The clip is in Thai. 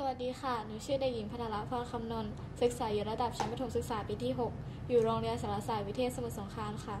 สวัสดีค่ะ หนูชื่อเด็กหญิงพัลรพรคำนนท์ศึกษาอยู่ระดับชั้นประถมศึกษาปีที่ 6 อยู่โรงเรียนสารศาสตร์วิเทศสมุทรสงครามค่ะ